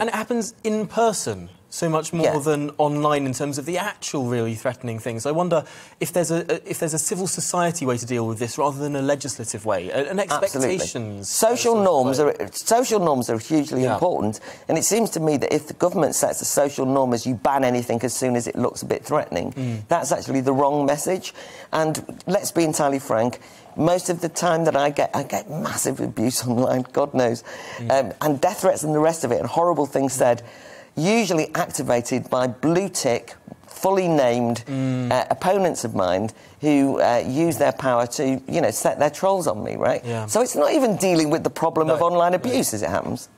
And it happens in person so much more Yeah. than online in terms of the actual really threatening things. I wonder if there's a if there's a civil society way to deal with this rather than a legislative way, a- an Absolutely. expectations. Social norms way. are social norms are hugely Yeah. important, and it seems to me that if the government sets a social norm as you ban anything as soon as it looks a bit threatening, Mm. that's actually the wrong message. And let's be entirely frank. Most of the time that I get, I get massive abuse online, God knows, Mm. um, and death threats and the rest of it, and horrible things said, usually activated by blue tick, fully named Mm. uh, opponents of mine who uh, use their power to, you know, set their trolls on me, right? Yeah. So it's not even dealing with the problem of No, online no. abuse as it happens.